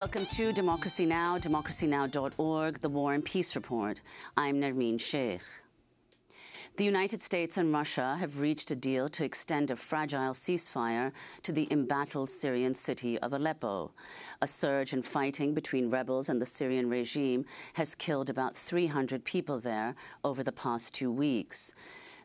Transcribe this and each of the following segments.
Welcome to Democracy Now!, democracynow.org, the War and Peace Report. I'm Nermeen Sheikh. The United States and Russia have reached a deal to extend a fragile ceasefire to the embattled Syrian city of Aleppo. A surge in fighting between rebels and the Syrian regime has killed about 300 people there over the past two weeks.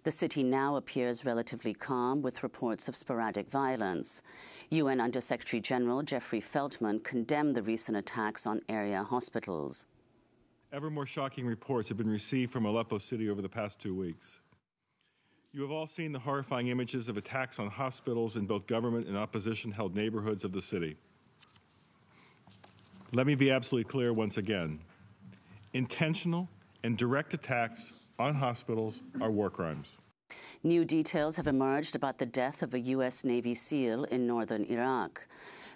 The city now appears relatively calm, with reports of sporadic violence. UN Undersecretary General Jeffrey Feltman condemned the recent attacks on area hospitals. Ever more shocking reports have been received from Aleppo City over the past two weeks. You have all seen the horrifying images of attacks on hospitals in both government and opposition held neighborhoods of the city. Let me be absolutely clear once again intentional and direct attacks on hospitals are war crimes. New details have emerged about the death of a U.S. Navy SEAL in northern Iraq.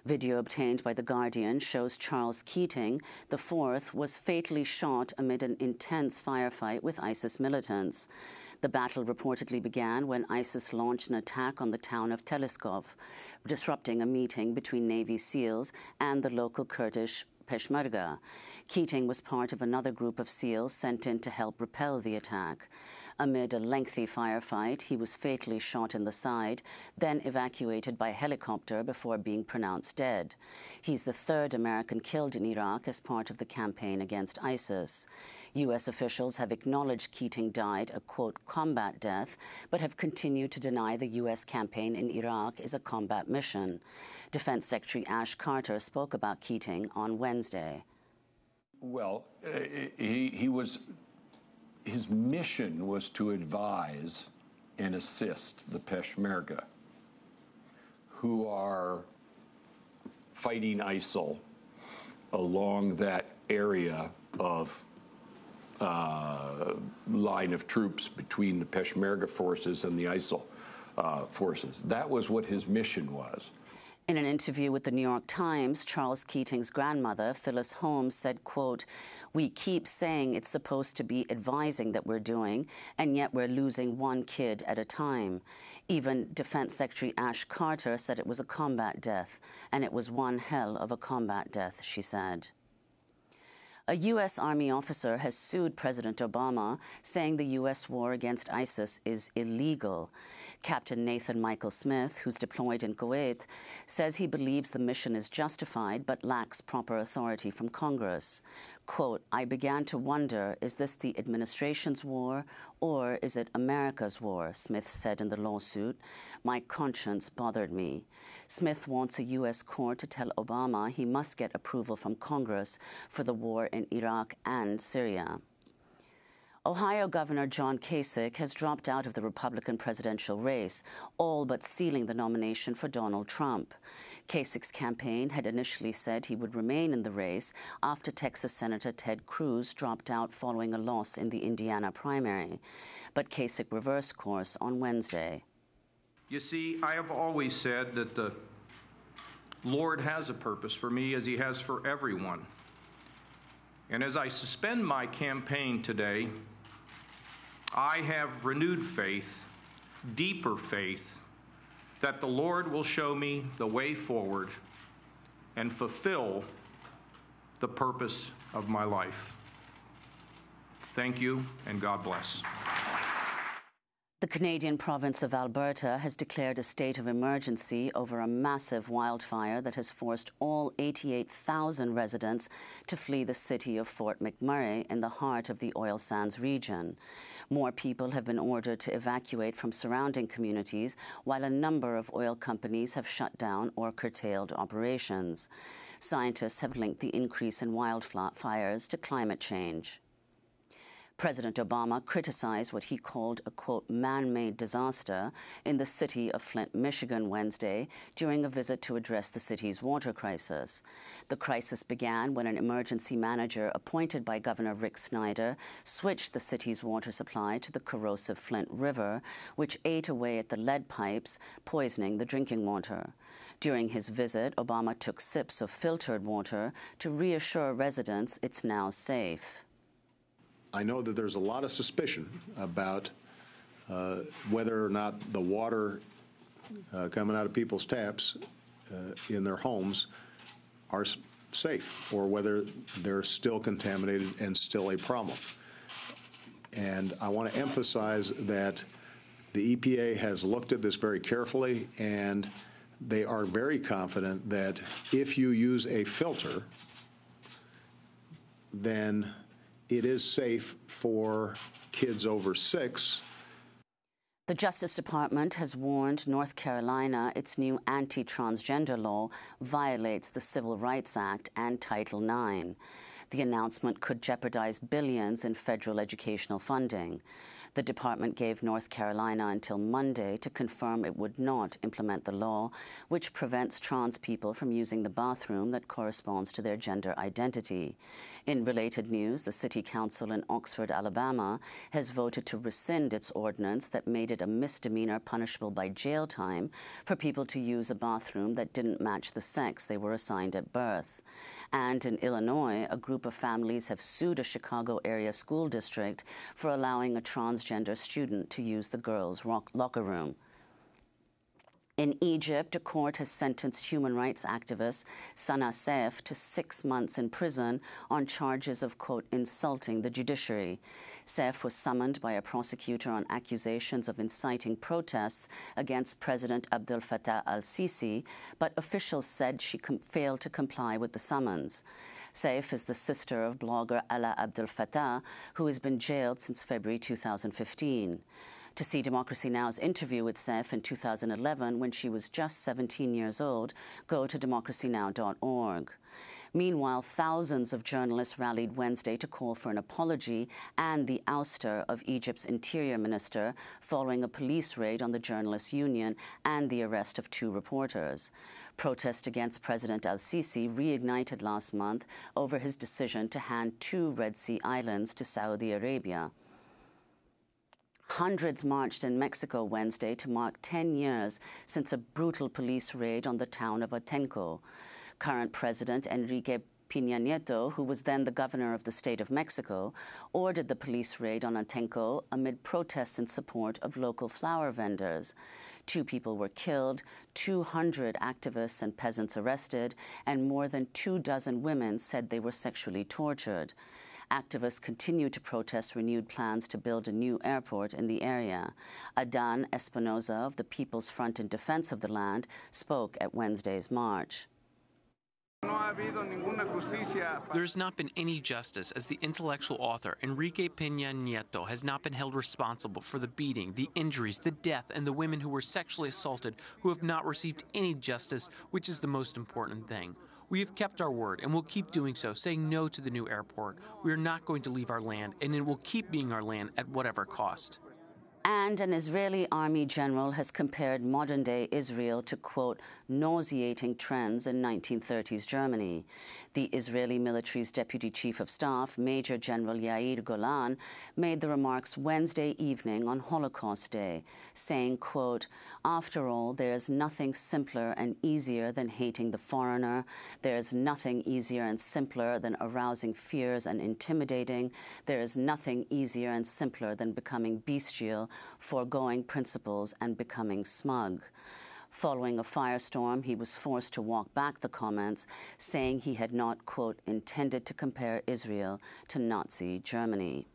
Video obtained by The Guardian shows Charles Keating, the fourth, was fatally shot amid an intense firefight with ISIS militants. The battle reportedly began when ISIS launched an attack on the town of Telskuf, disrupting a meeting between Navy SEALs and the local Kurdish Peshmerga. Keating was part of another group of SEALs sent in to help repel the attack. Amid a lengthy firefight, he was fatally shot in the side, then evacuated by helicopter before being pronounced dead. He's the third American killed in Iraq as part of the campaign against ISIS. U.S. officials have acknowledged Keating died a, quote, combat death, but have continued to deny the U.S. campaign in Iraq is a combat mission. Defense Secretary Ash Carter spoke about Keating on Wednesday. Well, uh, he, he was his mission was to advise and assist the Peshmerga, who are fighting ISIL along that area of uh, line of troops between the Peshmerga forces and the ISIL uh, forces. That was what his mission was. In an interview with the New York Times, Charles Keating's grandmother, Phyllis Holmes, said, quote, we keep saying it's supposed to be advising that we're doing, and yet we're losing one kid at a time. Even Defense Secretary Ash Carter said it was a combat death, and it was one hell of a combat death, she said. A U.S. Army officer has sued President Obama, saying the U.S. war against ISIS is illegal. Captain Nathan Michael Smith, who's deployed in Kuwait, says he believes the mission is justified but lacks proper authority from Congress. Quote, I began to wonder is this the administration's war or is it America's war? Smith said in the lawsuit. My conscience bothered me. Smith wants a U.S. court to tell Obama he must get approval from Congress for the war in Iraq and Syria. Ohio Governor John Kasich has dropped out of the Republican presidential race, all but sealing the nomination for Donald Trump. Kasich's campaign had initially said he would remain in the race after Texas Senator Ted Cruz dropped out following a loss in the Indiana primary. But Kasich reversed course on Wednesday. You see, I have always said that the Lord has a purpose for me as he has for everyone. And as I suspend my campaign today, I have renewed faith, deeper faith, that the Lord will show me the way forward and fulfill the purpose of my life. Thank you, and God bless. The Canadian province of Alberta has declared a state of emergency over a massive wildfire that has forced all 88,000 residents to flee the city of Fort McMurray in the heart of the oil sands region. More people have been ordered to evacuate from surrounding communities, while a number of oil companies have shut down or curtailed operations. Scientists have linked the increase in wildfires to climate change. President Obama criticized what he called a quote man made disaster in the city of Flint, Michigan Wednesday during a visit to address the city's water crisis. The crisis began when an emergency manager appointed by Governor Rick Snyder switched the city's water supply to the corrosive Flint River, which ate away at the lead pipes, poisoning the drinking water. During his visit, Obama took sips of filtered water to reassure residents it's now safe. I know that there's a lot of suspicion about uh, whether or not the water uh, coming out of people's taps uh, in their homes are safe or whether they're still contaminated and still a problem. And I want to emphasize that the EPA has looked at this very carefully and they are very confident that if you use a filter, then it is safe for kids over six. The Justice Department has warned North Carolina its new anti transgender law violates the Civil Rights Act and Title IX. The announcement could jeopardize billions in federal educational funding. The department gave North Carolina until Monday to confirm it would not implement the law, which prevents trans people from using the bathroom that corresponds to their gender identity. In related news, the City Council in Oxford, Alabama, has voted to rescind its ordinance that made it a misdemeanor punishable by jail time for people to use a bathroom that didn't match the sex they were assigned at birth. And in Illinois, a group of families have sued a Chicago area school district for allowing a transgender student to use the girls' locker room. In Egypt, a court has sentenced human rights activist Sanaa Seif to six months in prison on charges of, quote, insulting the judiciary. Seif was summoned by a prosecutor on accusations of inciting protests against President Abdel Fattah al Sisi, but officials said she failed to comply with the summons. Seif is the sister of blogger Alaa Abdel Fattah, who has been jailed since February 2015 to see Democracy Now!'s interview with Seif in 2011 when she was just 17 years old, go to democracynow.org. Meanwhile, thousands of journalists rallied Wednesday to call for an apology and the ouster of Egypt's interior minister following a police raid on the journalists' union and the arrest of two reporters. Protest against President al Sisi reignited last month over his decision to hand two Red Sea islands to Saudi Arabia. Hundreds marched in Mexico Wednesday to mark 10 years since a brutal police raid on the town of Atenco. Current President Enrique Peña Nieto, who was then the governor of the state of Mexico, ordered the police raid on Atenco amid protests in support of local flower vendors. Two people were killed, 200 activists and peasants arrested, and more than two dozen women said they were sexually tortured. Activists continue to protest renewed plans to build a new airport in the area. Adan Espinoza of the People's Front in Defense of the Land spoke at Wednesday's march. There has not been any justice as the intellectual author Enrique Peña Nieto has not been held responsible for the beating, the injuries, the death, and the women who were sexually assaulted who have not received any justice, which is the most important thing. We have kept our word and will keep doing so, saying no to the new airport. We are not going to leave our land, and it will keep being our land at whatever cost. And an Israeli army general has compared modern day Israel to, quote, nauseating trends in 1930s Germany. The Israeli military's deputy chief of staff, Major General Yair Golan, made the remarks Wednesday evening on Holocaust Day, saying, quote, after all, there is nothing simpler and easier than hating the foreigner. There is nothing easier and simpler than arousing fears and intimidating. There is nothing easier and simpler than becoming bestial foregoing principles and becoming smug. Following a firestorm, he was forced to walk back the comments, saying he had not, quote, intended to compare Israel to Nazi Germany.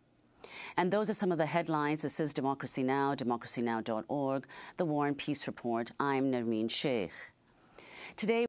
And those are some of the headlines. This is Democracy Now!, democracynow.org, the War and Peace Report. I'm Nermeen Sheikh. Today,